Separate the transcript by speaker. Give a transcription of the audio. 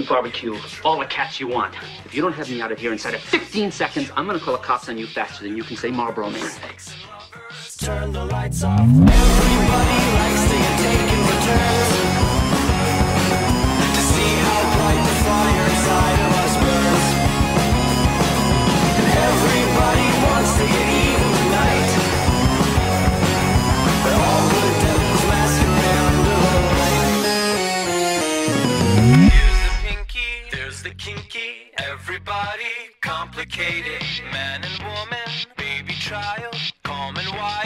Speaker 1: You barbecue all the cats you want. If you don't have me out of here inside of 15 seconds, I'm gonna call the cops on you faster than you can say Marlboro Man.
Speaker 2: Turn the lights off. The kinky. Everybody complicated. Man and woman, baby child, calm and wild.